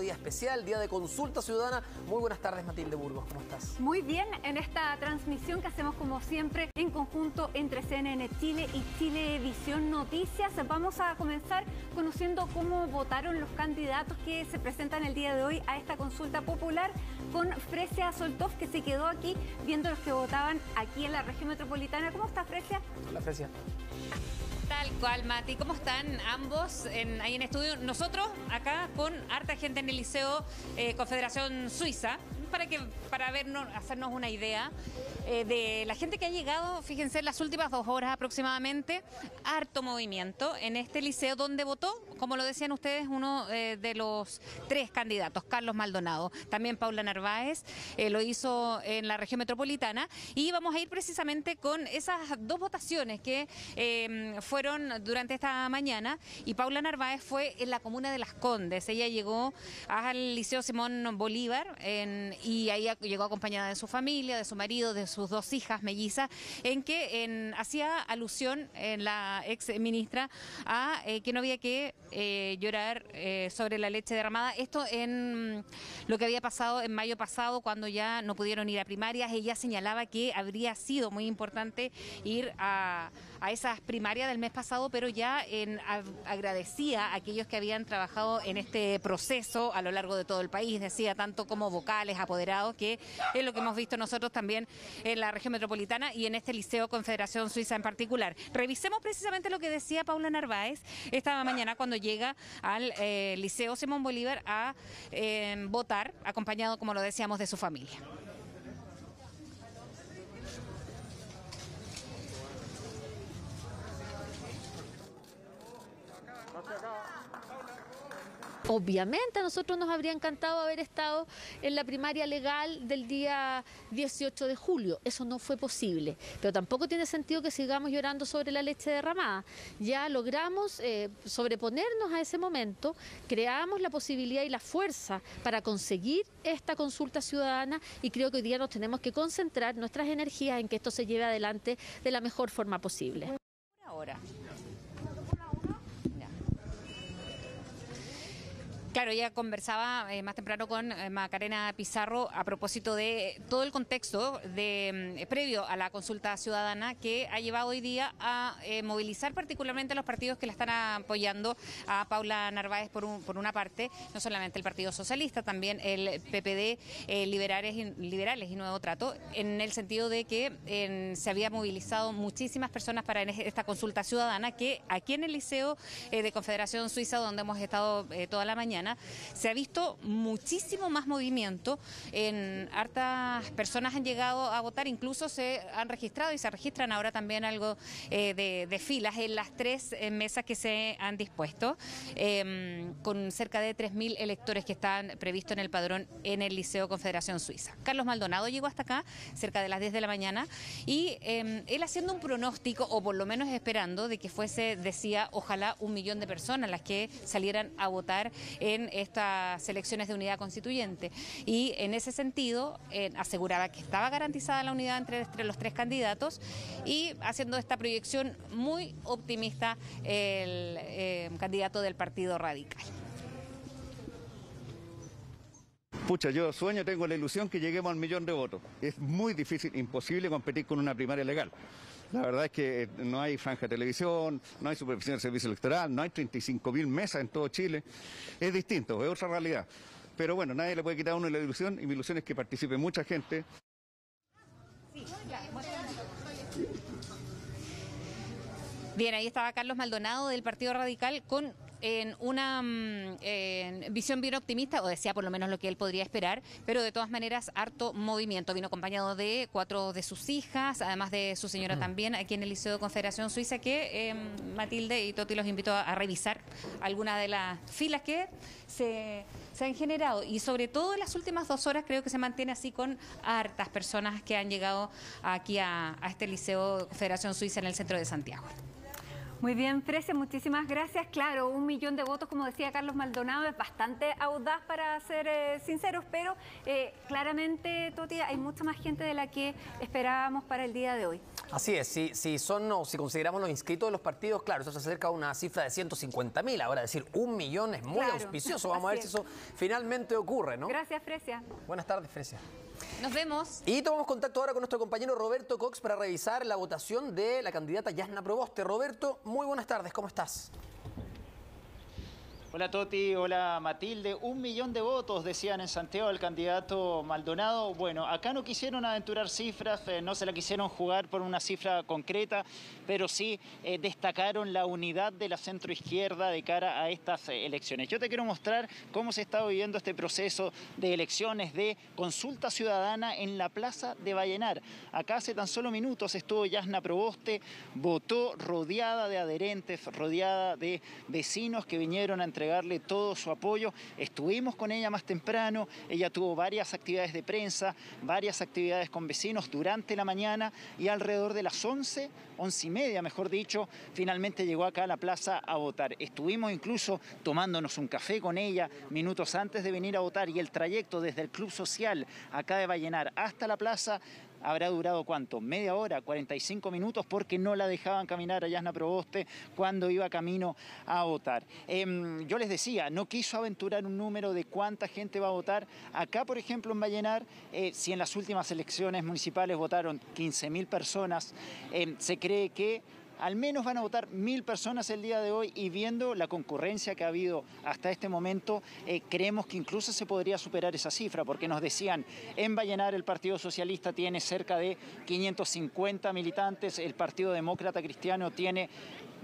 día especial, día de consulta ciudadana. Muy buenas tardes, Matilde Burgos, ¿cómo estás? Muy bien, en esta transmisión que hacemos como siempre en conjunto entre CNN Chile y Chilevisión Noticias, vamos a comenzar conociendo cómo votaron los candidatos que se presentan el día de hoy a esta consulta popular con Fresia Soltov, que se quedó aquí viendo los que votaban aquí en la región metropolitana. ¿Cómo está Fresia? Hola, Fresia. Tal cual, Mati. ¿Cómo están ambos ahí en estudio? Nosotros acá con harta gente en el Liceo eh, Confederación Suiza para que para vernos, hacernos una idea eh, de la gente que ha llegado, fíjense, en las últimas dos horas aproximadamente, harto movimiento en este liceo donde votó, como lo decían ustedes, uno eh, de los tres candidatos, Carlos Maldonado, también Paula Narváez, eh, lo hizo en la región metropolitana. Y vamos a ir precisamente con esas dos votaciones que fueron durante esta mañana. Y Paula Narváez fue en la comuna de Las Condes, ella llegó al Liceo Simón Bolívar en y ahí llegó acompañada de su familia, de su marido, de sus dos hijas mellizas, en que hacía alusión en la ex ministra a eh, que no había que eh, llorar eh, sobre la leche derramada. Esto en lo que había pasado en mayo pasado, cuando ya no pudieron ir a primarias, ella señalaba que habría sido muy importante ir a, esas primarias del mes pasado, pero ya en, agradecía a aquellos que habían trabajado en este proceso a lo largo de todo el país, decía tanto como vocales, apoderados, que es lo que hemos visto nosotros también en la región metropolitana y en este Liceo Confederación Suiza en particular. Revisemos precisamente lo que decía Paula Narváez esta mañana cuando llega al eh, Liceo Simón Bolívar a eh, votar, acompañado, como lo decíamos, de su familia. Obviamente a nosotros nos habría encantado haber estado en la primaria legal del día 18 de julio. Eso no fue posible. Pero tampoco tiene sentido que sigamos llorando sobre la leche derramada. Ya logramos eh, sobreponernos a ese momento, creamos la posibilidad y la fuerza para conseguir esta consulta ciudadana y creo que hoy día nos tenemos que concentrar nuestras energías en que esto se lleve adelante de la mejor forma posible. Ahora. Claro, ella conversaba eh, más temprano con eh, Macarena Pizarro a propósito de todo el contexto de, mm, previo a la consulta ciudadana que ha llevado hoy día a eh, movilizar particularmente a los partidos que la están apoyando a Paula Narváez por, por una parte, no solamente el Partido Socialista, también el PPD, liberales, y, liberales y Nuevo Trato, en el sentido de que se había movilizado muchísimas personas para esta consulta ciudadana que aquí en el Liceo de Confederación Suiza, donde hemos estado toda la mañana, se ha visto muchísimo más movimiento. En hartas personas han llegado a votar, incluso se han registrado y se registran ahora también algo eh, de, filas en las tres eh, mesas que se han dispuesto, em, con cerca de 3.000 electores que están previstos en el padrón en el Liceo Confederación Suiza. Carlos Maldonado llegó hasta acá cerca de las 10 de la mañana y em, él haciendo un pronóstico, o por lo menos esperando, de que fuese, decía, ojalá un millón de personas las que salieran a votar en estas elecciones de unidad constituyente. Y en ese sentido aseguraba que estaba garantizada la unidad entre, los tres candidatos y haciendo esta proyección muy optimista el eh, candidato del Partido Radical. Pucha, yo sueño, tengo la ilusión que lleguemos al millón de votos. Es muy difícil, imposible competir con una primaria legal. La verdad es que eh, no hay franja de televisión, no hay supervisión del servicio electoral, no hay 35 mil mesas en todo Chile. Es distinto, es otra realidad. Pero bueno, nadie le puede quitar a uno la ilusión y mi ilusión es que participe mucha gente. Bien, ahí estaba Carlos Maldonado del Partido Radical con en una mm, visión bien optimista, o decía por lo menos lo que él podría esperar, pero de todas maneras harto movimiento. Vino acompañado de cuatro de sus hijas, además de su señora también, aquí en el Liceo de Confederación Suiza, que em, Matilde y Toti los invito a, revisar algunas de las filas que se, han generado. Y sobre todo en las últimas dos horas creo que se mantiene así con hartas personas que han llegado aquí a, a este Liceo de Confederación Suiza en el centro de Santiago. Muy bien, Fresia, muchísimas gracias. Claro, un millón de votos, como decía Carlos Maldonado, es bastante audaz para ser eh, sinceros, pero eh, claramente, Toti, hay mucha más gente de la que esperábamos para el día de hoy. Así es, si, si son o si consideramos los inscritos de los partidos, claro, eso se acerca a una cifra de 150 mil. Ahora decir un millón es muy Claro, auspicioso. Vamos a ver si eso finalmente ocurre, ¿no? Gracias, Fresia. Buenas tardes, Fresia. Nos vemos. Y tomamos contacto ahora con nuestro compañero Roberto Cox para revisar la votación de la candidata Yasna Proboste. Roberto, muy buenas tardes, ¿cómo estás? Hola Toti, hola Matilde. Un millón de votos decían en Santiago el candidato Maldonado. Bueno, acá no quisieron aventurar cifras, eh, no se la quisieron jugar por una cifra concreta, pero sí eh, destacaron la unidad de la centroizquierda de cara a estas eh, elecciones. Yo te quiero mostrar cómo se está viviendo este proceso de elecciones, de consulta ciudadana en la Plaza de Vallenar. Acá hace tan solo minutos estuvo Yasna Proboste, votó rodeada de adherentes, rodeada de vecinos que vinieron a entregarle todo su apoyo. Estuvimos con ella más temprano, ella tuvo varias actividades de prensa, varias actividades con vecinos durante la mañana y alrededor de las 11, 11 y media, mejor dicho, finalmente llegó acá a la plaza a votar. Estuvimos incluso tomándonos un café con ella minutos antes de venir a votar y el trayecto desde el Club Social acá de Vallenar hasta la plaza habrá durado cuánto, media hora, 45 minutos, porque no la dejaban caminar a Yasna Proboste cuando iba camino a votar. Em, yo les decía, no quiso aventurar un número de cuánta gente va a votar. Acá, por ejemplo, en Vallenar, eh, si en las últimas elecciones municipales votaron 15.000 personas, em, se cree que al menos van a votar mil personas el día de hoy y viendo la concurrencia que ha habido hasta este momento, eh, creemos que incluso se podría superar esa cifra, porque nos decían, en Vallenar el Partido Socialista tiene cerca de 550 militantes, el Partido Demócrata Cristiano tiene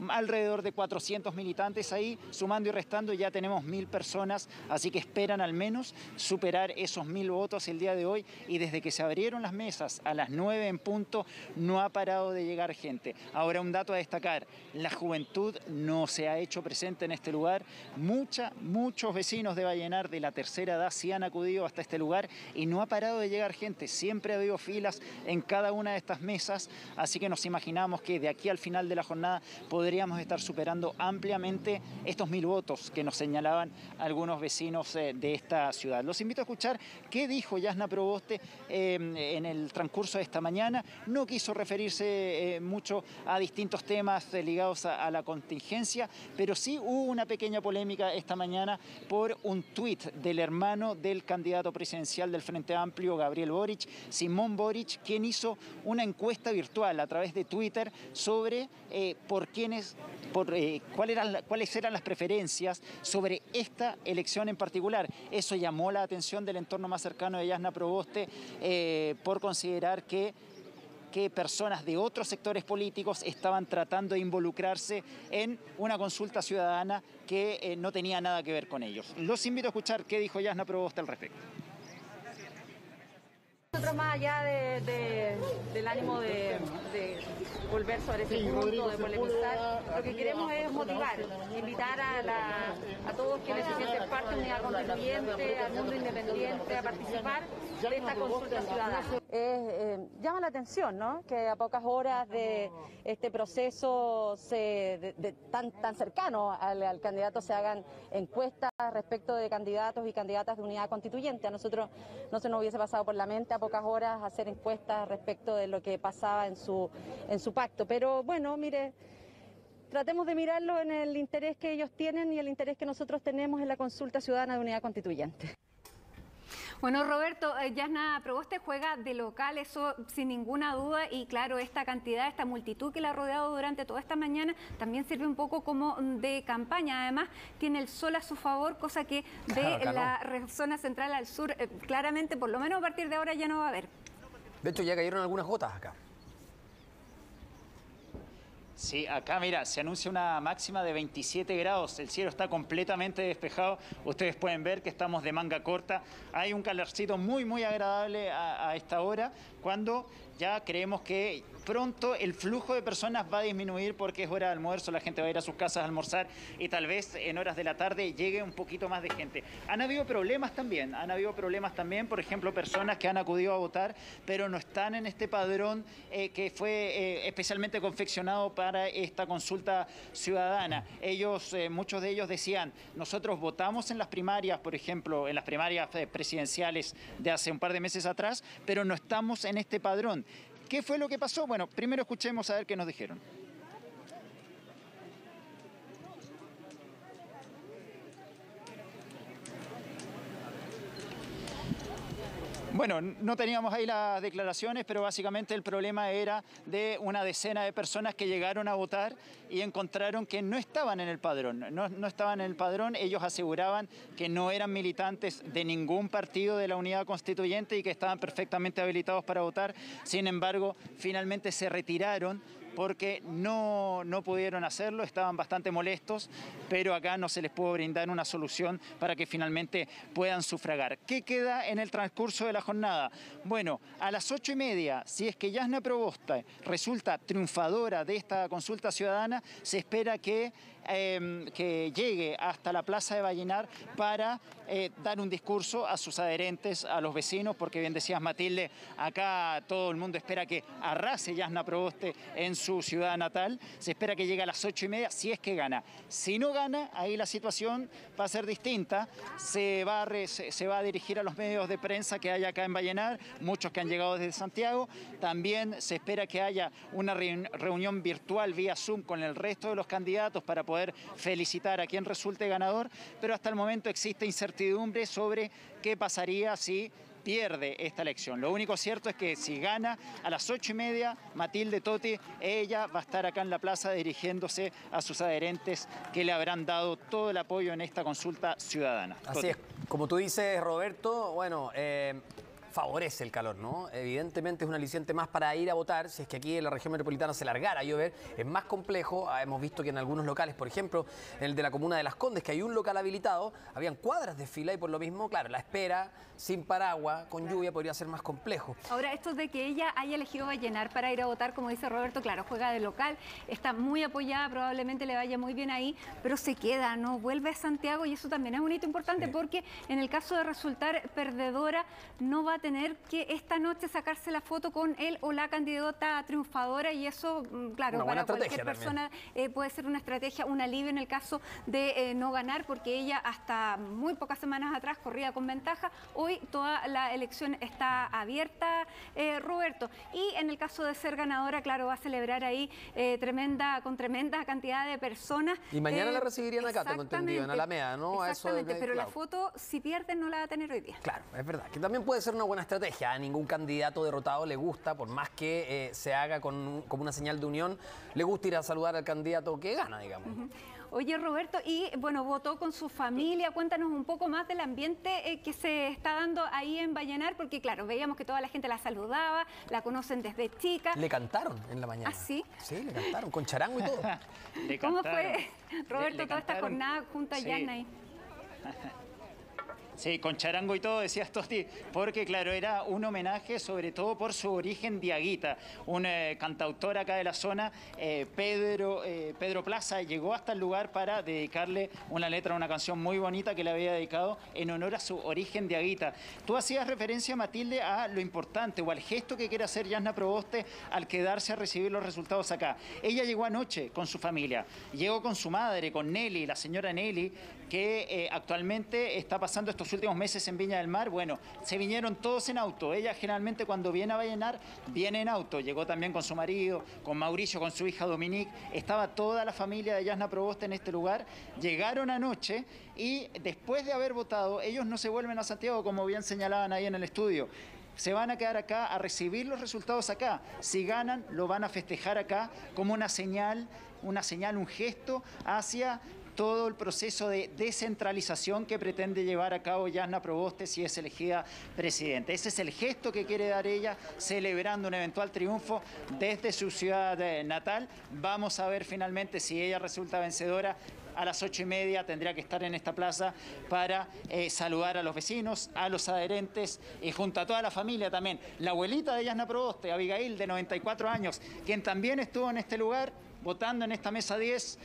alrededor de 400 militantes ahí, sumando y restando ya tenemos mil personas, así que esperan al menos superar esos mil votos el día de hoy. Y desde que se abrieron las mesas a las 9 en punto no ha parado de llegar gente. Ahora un dato a destacar, la juventud no se ha hecho presente en este lugar, Mucha, muchos vecinos de Vallenar de la tercera edad sí han acudido hasta este lugar y no ha parado de llegar gente, siempre ha habido filas en cada una de estas mesas, así que nos imaginamos que de aquí al final de la jornada podríamos estar superando ampliamente estos mil votos que nos señalaban algunos vecinos eh, de esta ciudad. Los invito a escuchar qué dijo Yasna Proboste eh, en el transcurso de esta mañana. No quiso referirse eh, mucho a distintos temas ligados a, la contingencia, pero sí hubo una pequeña polémica esta mañana por un tuit del hermano del candidato presidencial del Frente Amplio, Gabriel Boric, Simón Boric, quien hizo una encuesta virtual a través de Twitter sobre por por, eh, eran cuáles eran las preferencias sobre esta elección en particular. Eso llamó la atención del entorno más cercano de Yasna Proboste eh, por considerar que que personas de otros sectores políticos estaban tratando de involucrarse en una consulta ciudadana que eh, no tenía nada que ver con ellos. Los invito a escuchar qué dijo Yasna Proboste al respecto. Nosotros más allá de- de- del ánimo de, de volver sobre ese punto, de polemizar, lo que queremos es motivar, invitar a, la- a todos quienes se sienten parte de unidad constituyente, al mundo independiente, a participar de esta consulta ciudadana. Eh, llama la atención, ¿no? Que a pocas horas de este proceso se, de- de- tan, tan cercano al, al candidato se hagan encuestas respecto de candidatos y candidatas de unidad constituyente. A nosotros no se nos hubiese pasado por la mente a pocas horas hacer encuestas respecto de lo que pasaba en su, en su pacto. Pero bueno, mire, tratemos de mirarlo en el interés que ellos tienen y el interés que nosotros tenemos en la consulta ciudadana de unidad constituyente. Bueno, Roberto, eh, Yasna Proboste juega de local, eso sin ninguna duda, y claro, esta cantidad, esta multitud que la ha rodeado durante toda esta mañana también sirve un poco como de campaña. Además, tiene el sol a su favor, cosa que de Claro, acá no. la zona central al sur, eh, claramente, por lo menos a partir de ahora ya no va a haber. De hecho, ya cayeron algunas gotas acá. Sí, acá mira, se anuncia una máxima de 27 grados, el cielo está completamente despejado, ustedes pueden ver que estamos de manga corta, hay un calorcito muy muy agradable a, a esta hora, cuando ya creemos que pronto el flujo de personas va a disminuir porque es hora de almuerzo, la gente va a ir a sus casas a almorzar y tal vez en horas de la tarde llegue un poquito más de gente. Han habido problemas también, han habido problemas también, por ejemplo, personas que han acudido a votar pero no están en este padrón eh, que fue eh, especialmente confeccionado para esta consulta ciudadana. Ellos, eh, muchos de ellos decían, nosotros votamos en las primarias, por ejemplo, en las primarias presidenciales de hace un par de meses atrás, pero no estamos en este padrón. ¿Qué fue lo que pasó? Bueno, primero escuchemos a ver qué nos dijeron. Bueno, no teníamos ahí las declaraciones, pero básicamente el problema era de una decena de personas que llegaron a votar y encontraron que no estaban en el padrón. No, no, estaban en el padrón, ellos aseguraban que no eran militantes de ningún partido de la unidad constituyente y que estaban perfectamente habilitados para votar. Sin embargo, finalmente se retiraron porque no, no pudieron hacerlo, estaban bastante molestos, pero acá no se les pudo brindar una solución para que finalmente puedan sufragar. ¿Qué queda en el transcurso de la jornada? Bueno, a las ocho y media, si es que Yasna Probosta resulta triunfadora de esta consulta ciudadana, se espera que eh, que llegue hasta la Plaza de Vallenar para eh, dar un discurso a sus adherentes, a los vecinos, porque bien decías Matilde, acá todo el mundo espera que arrase Yasna Proboste en su ciudad natal, se espera que llegue a las ocho y media, si es que gana. Si no gana, ahí la situación va a ser distinta, se va a, se va a dirigir a los medios de prensa que hay acá en Vallenar, muchos que han llegado desde Santiago, también se espera que haya una reunión virtual vía Zoom con el resto de los candidatos para poder poder felicitar a quien resulte ganador, pero hasta el momento existe incertidumbre sobre qué pasaría si pierde esta elección. Lo único cierto es que si gana a las ocho y media, Matilde Totti, ella va a estar acá en la plaza dirigiéndose a sus adherentes que le habrán dado todo el apoyo en esta consulta ciudadana. Así es, como tú dices, Roberto, bueno... Eh favorece el calor, ¿no? Evidentemente es un aliciente más para ir a votar, si es que aquí en la región metropolitana se largara a llover, es más complejo, ah, hemos visto que en algunos locales, por ejemplo, en el de la comuna de Las Condes, que hay un local habilitado, habían cuadras de fila y por lo mismo, claro, la espera sin paraguas, con lluvia, podría ser más complejo. Ahora, esto de que ella haya elegido Vallenar para ir a votar, como dice Roberto, claro, juega de local, está muy apoyada, probablemente le vaya muy bien ahí, pero se queda, ¿no? Vuelve a Santiago y eso también es un hito importante sí. porque en el caso de resultar perdedora, no va a tener que esta noche sacarse la foto con él o la candidata triunfadora y eso, mm, claro, para cualquier persona eh, puede ser una estrategia, un alivio en el caso de eh, no ganar, porque ella hasta muy pocas semanas atrás corría con ventaja. Hoy toda la elección está abierta, eh, Roberto. Y en el caso de ser ganadora, claro, va a celebrar ahí eh, tremenda, con tremenda cantidad de personas. Y mañana la recibirían acá, tengo entendido, en Alameda, ¿no? Exactamente, Eso de, pero claro. la foto, si pierden, no la va a tener hoy día. Claro, es verdad. Que también puede ser una buena estrategia. A ningún candidato derrotado le gusta, por más que eh, se haga con, como una señal de unión, le gusta ir a saludar al candidato que gana, digamos. Uh -huh. Oye, Roberto, y bueno, votó con su familia. Cuéntanos un poco más del ambiente eh, que se está dando ahí en Vallenar, porque claro, veíamos que toda la gente la saludaba, la conocen desde chica. Le cantaron en la mañana. ¿Ah, sí? Sí, le cantaron, con charango y todo. ¿Cómo fue, Roberto, le, le toda esta jornada junto a sí. Yana ahí? Sí, con charango y todo, decías Tosti, porque claro, era un homenaje sobre todo por su origen diaguita. Un eh, cantautor acá de la zona, eh, Pedro, eh, Pedro Plaza, llegó hasta el lugar para dedicarle una letra una canción muy bonita que le había dedicado en honor a su origen diaguita. Tú hacías referencia, Matilde, a lo importante o al gesto que quiere hacer Yasna Proboste al quedarse a recibir los resultados acá. Ella llegó anoche con su familia, llegó con su madre, con Nelly, la señora Nelly, que actualmente está pasando estos últimos meses en Viña del Mar, bueno, se vinieron todos en auto. Ella generalmente cuando viene a Vallenar, viene en auto. Llegó también con su marido, con Mauricio, con su hija Dominique. Estaba toda la familia de Yasna Proboste en este lugar. Llegaron anoche y después de haber votado, ellos no se vuelven a Santiago, como bien señalaban ahí en el estudio se van a quedar acá a recibir los resultados acá. Si ganan, lo van a festejar acá como una señal, una señal, un gesto hacia todo el proceso de descentralización que pretende llevar a cabo Yasna Proboste si es elegida presidente. Ese es el gesto que quiere dar ella celebrando un eventual triunfo desde su ciudad natal. Vamos a ver finalmente si ella resulta vencedora a las ocho y media tendría que estar en esta plaza para eh, saludar a los vecinos, a los adherentes y junto a toda la familia también. La abuelita de Yasna Proboste, Abigail, de 94 años, quien también estuvo en este lugar votando en esta mesa 10.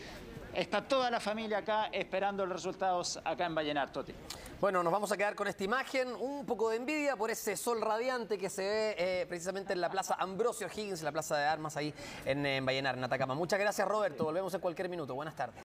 Está toda la familia acá esperando los resultados acá en Vallenar, Toti. Bueno, nos vamos a quedar con esta imagen, un poco de envidia por ese sol radiante que se ve eh, precisamente en la plaza Ambrosio Higgins, la plaza de armas ahí en, en Vallenar, en Atacama. Muchas gracias, Roberto. Volvemos en cualquier minuto. Buenas tardes.